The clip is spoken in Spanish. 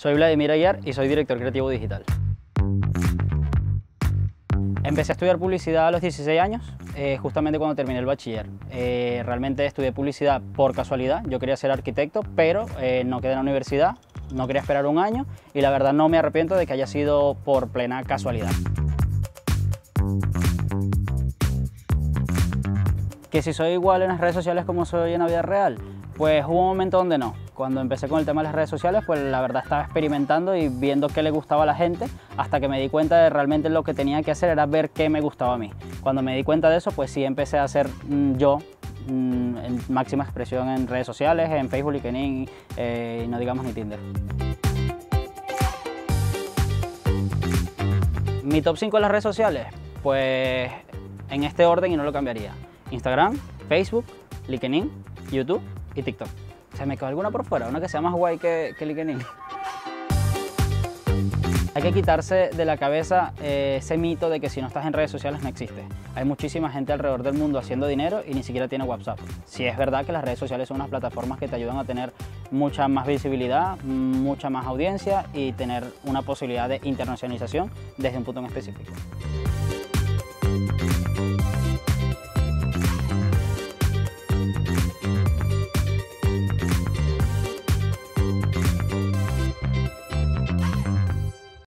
Soy Vladimir Ayer y soy director creativo digital. Empecé a estudiar publicidad a los 16 años, eh, justamente cuando terminé el bachiller. Eh, realmente estudié publicidad por casualidad, yo quería ser arquitecto, pero eh, no quedé en la universidad, no quería esperar un año y la verdad no me arrepiento de que haya sido por plena casualidad. Que si soy igual en las redes sociales como soy en la vida real, pues hubo un momento donde no. Cuando empecé con el tema de las redes sociales, pues la verdad estaba experimentando y viendo qué le gustaba a la gente, hasta que me di cuenta de realmente lo que tenía que hacer era ver qué me gustaba a mí. Cuando me di cuenta de eso, pues sí empecé a hacer mm, yo mm, en máxima expresión en redes sociales, en Facebook, LinkedIn eh, y no digamos ni Tinder. Mi top 5 en las redes sociales, pues en este orden y no lo cambiaría. Instagram, Facebook, LinkedIn, YouTube y TikTok. ¿Se me quedó alguna por fuera? Una que sea más guay que, que LinkedIn. Hay que quitarse de la cabeza eh, ese mito de que si no estás en redes sociales no existe. Hay muchísima gente alrededor del mundo haciendo dinero y ni siquiera tiene WhatsApp. Si es verdad que las redes sociales son unas plataformas que te ayudan a tener mucha más visibilidad, mucha más audiencia y tener una posibilidad de internacionalización desde un punto en específico.